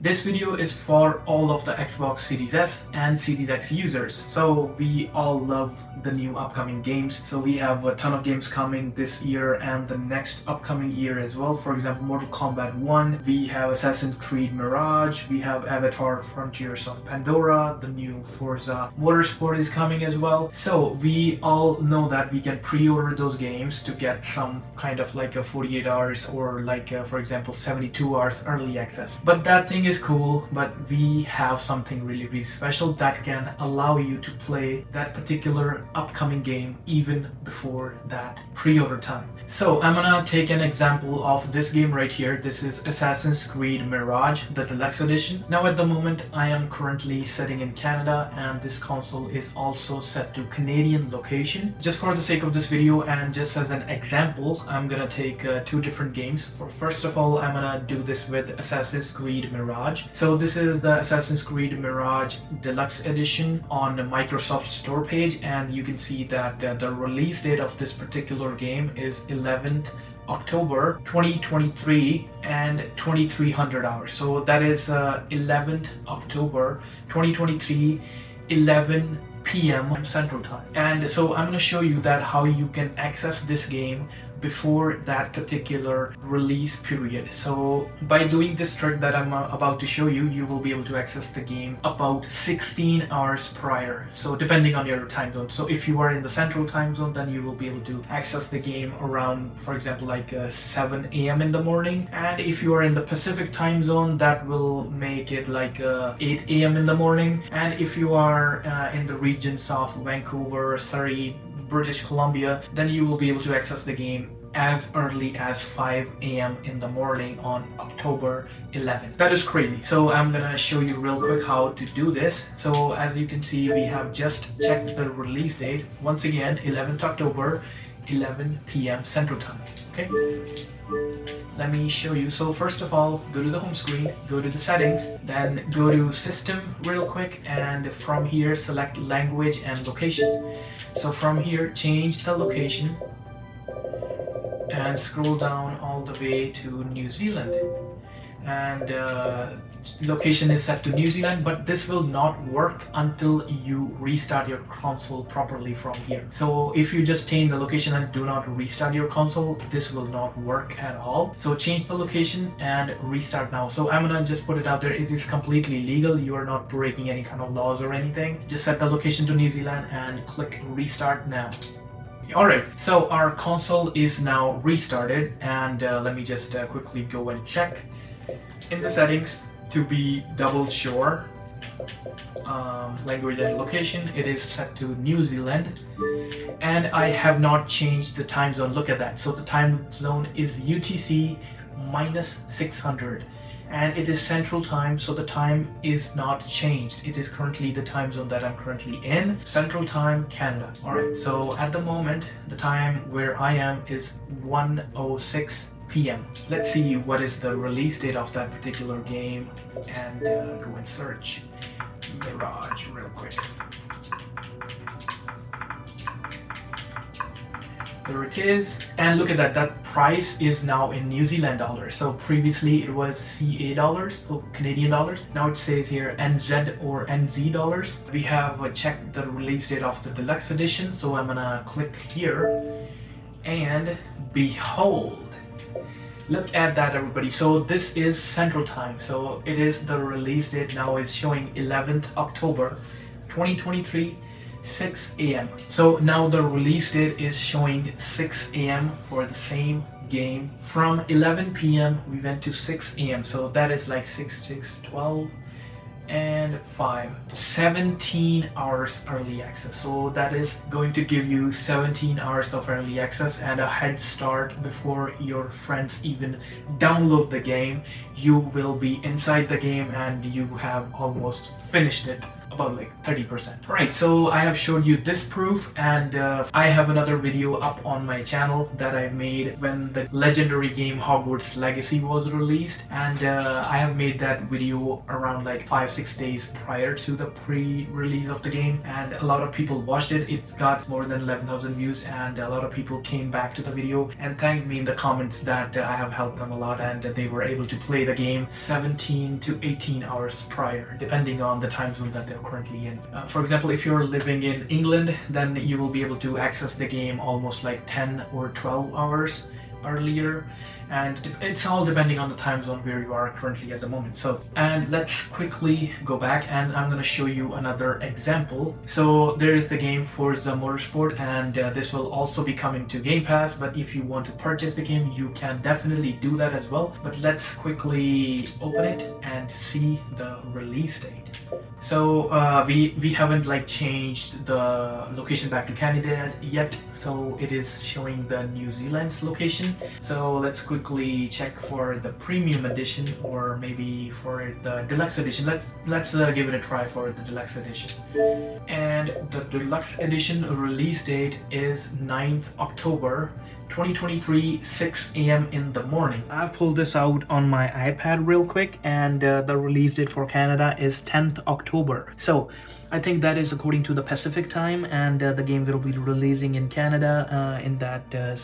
This video is for all of the Xbox Series S and Series X users. So we all love the new upcoming games. So we have a ton of games coming this year and the next upcoming year as well. For example, Mortal Kombat 1, we have Assassin's Creed Mirage, we have Avatar Frontiers of Pandora, the new Forza Motorsport is coming as well. So we all know that we can pre-order those games to get some kind of like a 48 hours or like a, for example 72 hours early access. But that thing is is cool, but we have something really, really special that can allow you to play that particular upcoming game even before that pre-order time. So I'm gonna take an example of this game right here. This is Assassin's Creed Mirage, the deluxe edition. Now at the moment I am currently sitting in Canada and this console is also set to Canadian location. Just for the sake of this video and just as an example, I'm gonna take uh, two different games. For first of all, I'm gonna do this with Assassin's Creed Mirage. So this is the Assassin's Creed Mirage Deluxe Edition on the Microsoft Store page and you can see that uh, the release date of this particular game is 11th October 2023 and 2300 hours. So that is uh, 11th October 2023 11 p.m. Central Time. And so I'm going to show you that how you can access this game before that particular release period. So by doing this trick that I'm uh, about to show you, you will be able to access the game about 16 hours prior. So depending on your time zone. So if you are in the central time zone, then you will be able to access the game around, for example, like uh, 7 a.m. in the morning. And if you are in the Pacific time zone, that will make it like uh, 8 a.m. in the morning. And if you are uh, in the regions of Vancouver, Surrey, British Columbia, then you will be able to access the game as early as 5 a.m. in the morning on October 11th. That is crazy. So I'm gonna show you real quick how to do this. So as you can see, we have just checked the release date. Once again, 11th October, 11 p.m. Central Time, okay? Let me show you. So first of all, go to the home screen, go to the settings, then go to system real quick and from here select language and location. So from here, change the location and scroll down all the way to New Zealand. And uh, location is set to New Zealand, but this will not work until you restart your console properly from here. So if you just change the location and do not restart your console, this will not work at all. So change the location and restart now. So I'm gonna just put it out there. It is completely legal. You are not breaking any kind of laws or anything. Just set the location to New Zealand and click restart now. Alright, so our console is now restarted and uh, let me just uh, quickly go and check. In the settings, to be double sure um, language and location it is set to New Zealand. And I have not changed the time zone. Look at that. So the time zone is UTC minus 600 and it is central time so the time is not changed. It is currently the time zone that I'm currently in. Central time Canada. Alright so at the moment the time where I am is 106 p.m. Let's see what is the release date of that particular game and uh, go and search Mirage real quick. There it is. And look at that, that price is now in New Zealand dollars. So previously it was CA dollars, so Canadian dollars. Now it says here NZ or NZ dollars. We have uh, checked the release date of the deluxe edition. So I'm gonna click here and behold, look at that everybody. So this is central time. So it is the release date now is showing 11th october 2023 6 a.m so now the release date is showing 6 a.m for the same game. From 11 p.m we went to 6 a.m so that is like 6 6 12 and 5 17 hours early access. So that is going to give you 17 hours of early access and a head start before your friends even download the game. You will be inside the game and you have almost finished it about like 30%. Right, so I have showed you this proof and uh, I have another video up on my channel that I made when the legendary game Hogwarts Legacy was released. And uh, I have made that video around like 5-6 days prior to the pre-release of the game and a lot of people watched it. It's got more than 11,000 views and a lot of people came back to the video and thanked me in the comments that uh, I have helped them a lot and they were able to play the game 17 to 18 hours prior depending on the time zone that they're currently in. Uh, for example, if you're living in England, then you will be able to access the game almost like 10 or 12 hours earlier and it's all depending on the time zone where you are currently at the moment. So and let's quickly go back and I'm gonna show you another example. So there is the game Forza Motorsport and uh, this will also be coming to Game Pass but if you want to purchase the game you can definitely do that as well. But let's quickly open it and see the release date. So uh, we we haven't like changed the location back to Canada yet so it is showing the New Zealand's location so let's quickly check for the premium edition or maybe for the deluxe edition. Let's let's uh, give it a try for the deluxe edition. And the deluxe edition release date is 9th October 2023 6 a.m in the morning. I've pulled this out on my ipad real quick and uh, the release date for canada is 10th october. So i think that is according to the pacific time and uh, the game will be releasing in canada uh, in that uh,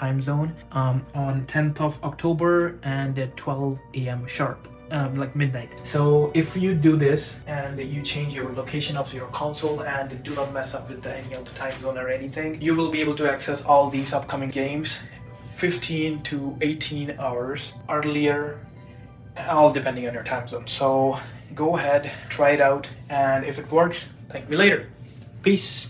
time zone um, on 10th of october and at 12 a.m sharp um, like midnight. So if you do this and you change your location of your console and do not mess up with any of the time zone or anything, you will be able to access all these upcoming games 15 to 18 hours earlier, all depending on your time zone. So go ahead, try it out, and if it works, thank me later. Peace.